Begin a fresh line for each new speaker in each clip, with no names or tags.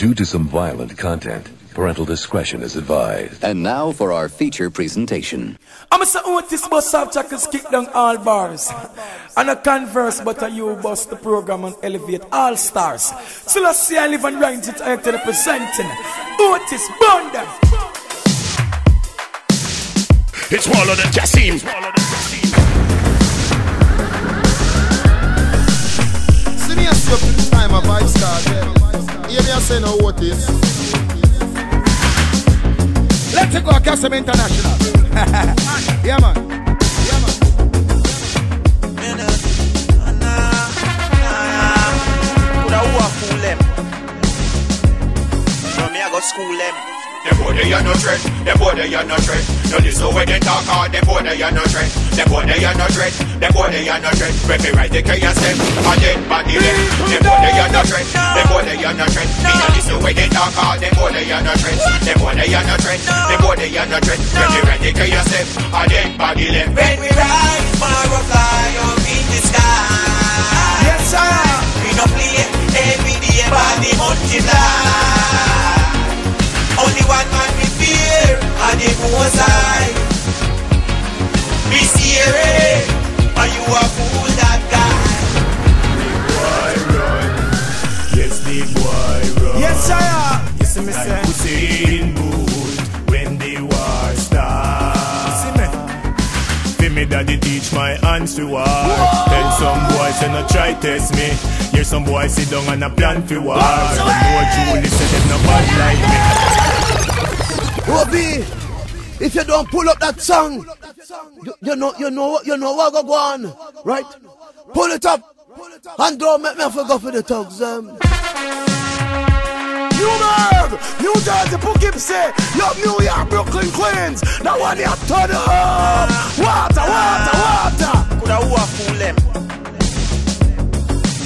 Due to some violent content, parental discretion is advised.
And now for our feature presentation.
I'm a Otis oh, bus of jackets kick down all bars. And a converse but a you bust the program and elevate all stars. So let's see I live and rhymes it I to representing. Otis oh, Bunda.
It's Wallo the Jassim.
Cassim International. yeah man. Yeah man.
School them.
Them boy they are no threat. Them boy they are no threat. No listen when they talk hard. Them boy they are no threat. Them boy they are no threat. Them boy they are no threat. When me right the chaos them, I dead body them. Them boy they are no threat. Them boy they are no threat. Me no listen when they talk hard. Them boy they are no threat. Them boy they are no threat. Them boy they are no threat. When me right the chaos them, I dead body them. Teach my hands to war. Tell some boys they no try test me. Hear some boys sit down and a plan for war. The more Julie say them no bad like me.
Obi, if you don't pull up that song, you, you know, you know, you know what go on, right? Pull it up, and don't make me forget for the thugs. Um.
Newburgh, New Jersey, Poughkeepsie, Love New York, Brooklyn, Queens. Now one you turn up. Water, water, water.
Coulda who a fool them?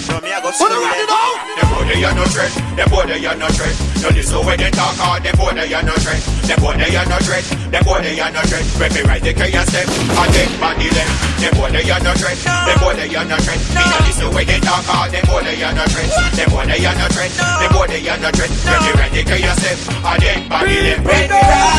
No, me I go school
Put it ready
them.
now.
Them boy they are no threat. Them boy they are no threat. No listen when they talk hard. Them boy they are no threat. Them boy they are no threat. Them boy they are no threat. When me right the chaos them, I dead body them. Them boy they are no threat. Them boy they are no threat. Me no listen when they talk hard. Them boy they are no threat. Them boy they are no threat. Them boy they are no threat. When me right the chaos them, I dead body them.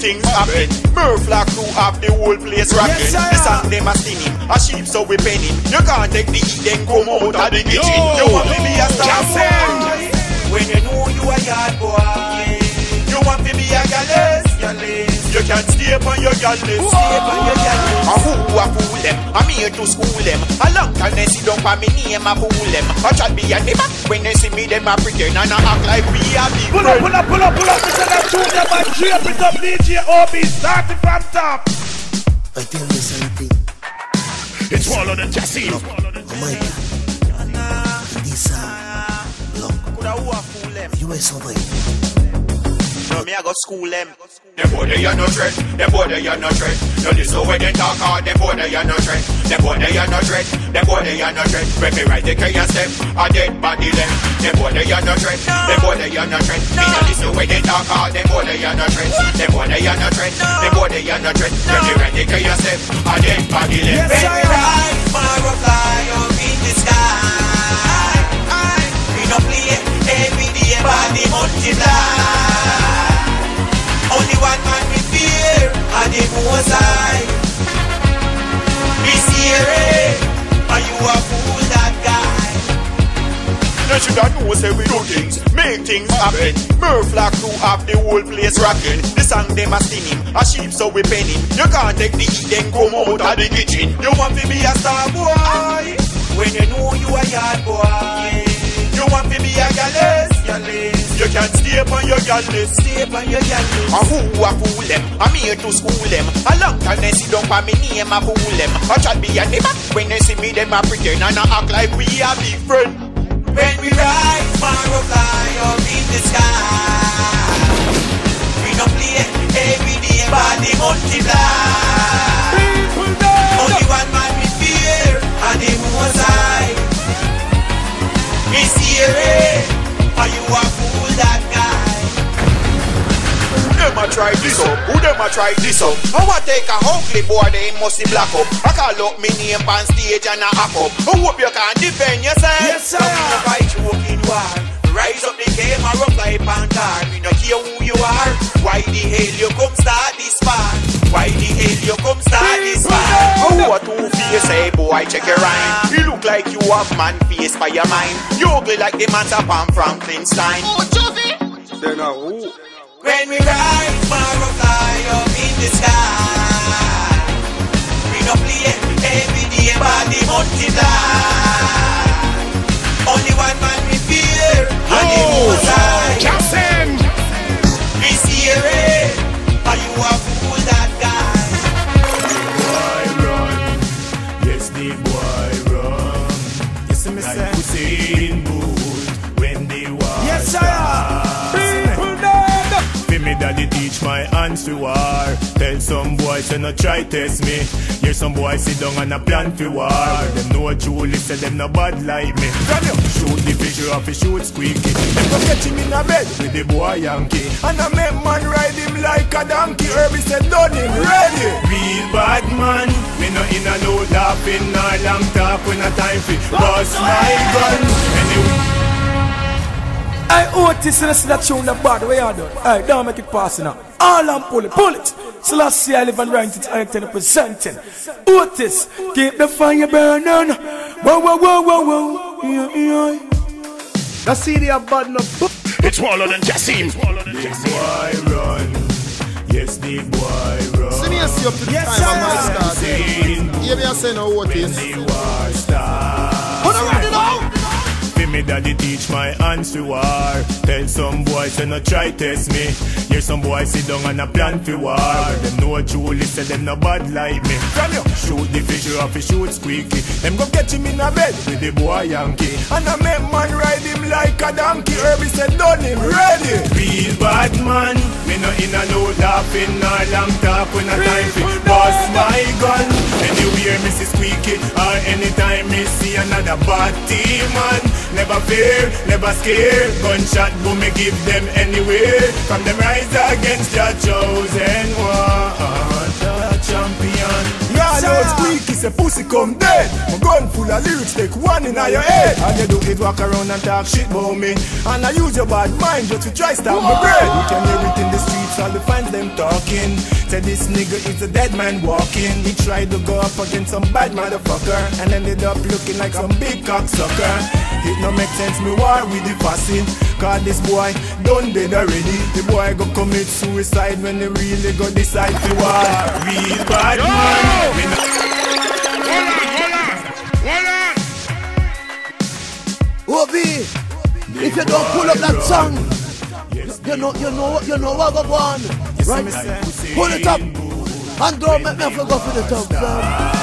Things, happen. Murph crew have the whole place rocking.
Yes,
the song them a sting him, a sheep so we pen him. You can't take the heat then come out of the kitchen. You want to be a star boy.
When you know you a yard boy,
You want to be a gallus.
Your list.
You can stay upon your gal list.
Stay upon your gal list.
A who a fool them, I'm here to school them. A long time they sit down for me name a fool them. I chat behind the back when they see me them a pretend and a act like we a big
Pull up,
friend.
pull up, pull up, pull up. Mr. That Junior man, drape it up, DJ OB, starting from top.
I tell you something,
It's Wallo the Jassim.
Mike. This uh, look,
Coulda who a fool them?
you are survive.
No, me I go school them.
Them boy they are no threat, them boy they are no threat. No listen when they talk hard, them boy they are no threat. Them boy they are no threat, them boy they are no threat. When me right the chaos them, I dead body them. Them boy they are no threat, them boy they are no threat. Me no listen when they talk hard, them boy they are no threat. Them boy they are no threat, them boy they are no threat. When me right the chaos them, I dead body them.
Yes,
When we
sir.
ride,
things happen. Murph crew have the whole place rocking. The song them a sting him, a sheep so we pen him. You can't take the heat then come out of the kitchen. You want to be a star boy,
When you know you a yard boy,
you want to be a
your.
You can stay upon your gal list.
Stay upon your gal.
A who a fool them, I'm here to school them. A long time they down for me name a fool them. I chat behind the back when they see me them a pretend and a act like we a big friend.
When we rise, tomorrow fly up in the sky. We don't play every day, but they multiply. Only one man and. We see it, are you up?
Try this up? Who them a try this up? How I want take a ugly boy, they must be black up. I call up me name on stage and I hack up. Who hope you can defend yourself.
Yes, sir.
Come in a fight you up in war. Rise up the game or up like Panther. We no care who you are. Why the hell you come start this far? Why the hell you come start this far? Oh, what two face, hey boy, check your rhyme. You look like you have man face by your mind. You ugly like the man from Frankenstein.
Oh, Jovi.
Then who?
When we rise, Mara fly up in the sky. We no play every day, but the multiply. Only one man we fear, and the most
no try test me. Hear some boys sit down and a plan for war. Them know Julie say them no bad like me. Can you shoot the fish off a shoot squeaky? Them go catch him in a bed with the boy Yankee. And I make man ride him like a donkey. Herbie said done him ready. Real bad man. Me no in a no laughing nor long talk when a time fi bust my gun. Anyway.
I Otis and that tune the bad way I do. Hey, don't make it pass now. All I'm pull it, pull it. So let's see I live and rank it and ten presenting. Otis, keep the fire burning. Whoa, whoa, whoa, whoa, whoa. Yeah, yeah.
The CD of bad enough.
It's smaller than Jassim. The boy run. Yes, the boy run.
See me and see up to the
Yes,
time of my
sir.
start.
Seen
Hear me and say no what
when
is.
the war start. Me daddy teach my hands to war. Tell some boys say no try test me. Hear some boys sit down and a plan for war. Them know Julie say them no bad like me. Can you shoot the fish off a shoot squeaky? Them go catch him in a bed with the boy Yankee. And I make man ride him like a donkey. Herbie said done him ready. Real bad man. Me no in a no laughing nor long talk when a time fi bust my gun. Anywhere me see squeaky or anytime me see another bad team man. Never fear, never scare. Gunshot boom me give them anywhere. From them rise against your chosen one, the champion. Yeah, no squeaky say pussy come dead. My gun full of lyrics, take one in your head. And you do it walk around and talk shit about me. And I use your bad mind just to try stop my bread. You can hear it in the streets, all the fans them talking. Say this nigga is a dead man walking. He tried to go up against some bad motherfucker and ended up looking like some big cocksucker. It no make sense me war with the passing. Cause this boy done dead already. The boy go commit suicide when they really go decide to war. Real bad man. Me no-
Obi, if you don't pull up that song, you know, you know, you know what go on, right? Pull it up, and don't make me forget for the top.
Fi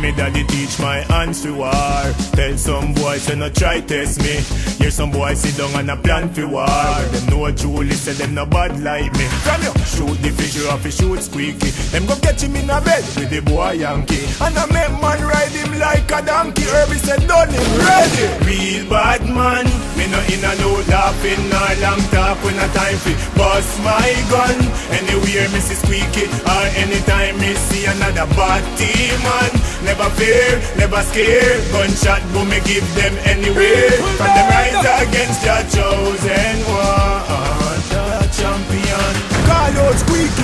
me daddy teach my hands to war. Tell some boys say no try test me. Hear some boys sit down and a plan for war. Them know Julie say them no bad like me. Can you shoot the fish off a shoot squeaky? Them go catch him in a bed with the boy Yankee. And I make man ride him a donkey. Herbie said done him ready. Real bad man. Me no in a no laughing nor long talk when a time fi bust my gun. Anywhere me see squeaky or anytime me see another bad team man. Never fear, never scare. Gunshot boom me give them anywhere. From them rise against your chosen one,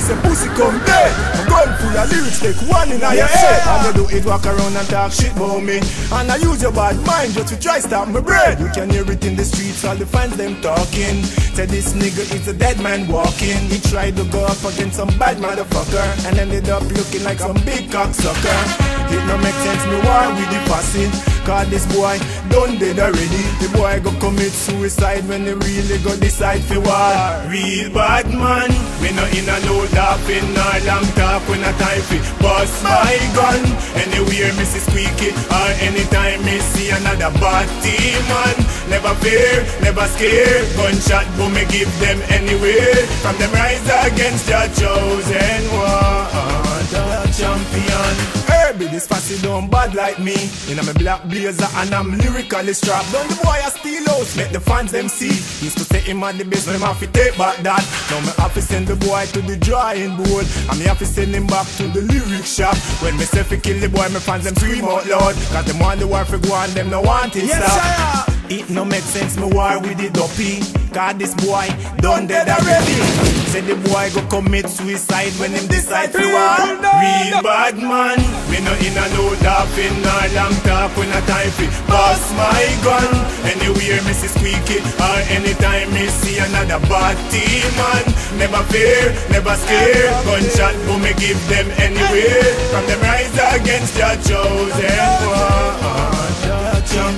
say pussy come dead. A gun full of lyrics, take one in your head. And you do it walk around and talk shit about me. And I use your bad mind just to try stop my bread. You can hear it in the streets, all the fans them talking. Say this nigga is a dead man walking. He tried to go up against some bad motherfucker and ended up looking like some big cocksucker. It no make sense me war with the passing. Cause this boy done dead already. The boy go commit suicide when he really go decide for war. Real bad man. Me no in a no laughing nor long talk when a time fi bust my gun. Anywhere me see squeaky or anytime me see another team man. Never fear, never scare. Gunshot boom me give them anywhere. From them rise against your chosen one, the champion. Kirby, this fussy don't bad like me. In a me black blazer and I'm lyrically strapped. Don't the boy a steal out, make the fans them see. Used to say him at the base, but him have to take back that. Now me have to send the boy to the drawing board. And me have to send him back to the lyric shop. When me say fi kill the boy, me fans them scream out loud. Cause them want the war for go on, them no want it
Yes,
stop.
sir.
It no make sense, me war with the dopey. Cause this boy done dead already. Say the boy go commit suicide when him decide to war. Real bad man. Me no in a no laughing, no long talk when a time fi bust my gun. Anywhere me see squeaky or anytime me see another bad team man. Never fear, never scare. Gunshot boom me give them anywhere. From them rise against your chosen one.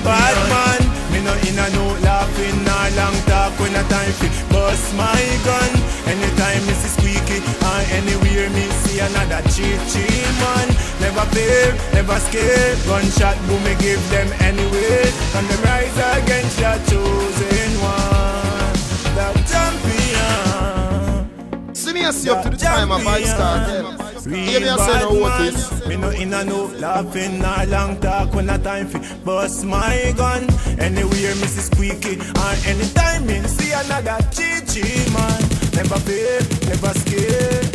Bad man. In a no laughing, no long talk when a time fi bust my gun. Anytime me see squeaky or anywhere me see another cheat cheat man. Never fear, never scared. Gunshot boom me give them anyway. And them rise against your chosen one. The champion.
See me as you up to the time of I start. Hear me I say no what is.
Me no in a no laughing or long talk when a time fi bust my gun. Anywhere me see squeaky or anytime me see another chi chi man. Never fear, never scared.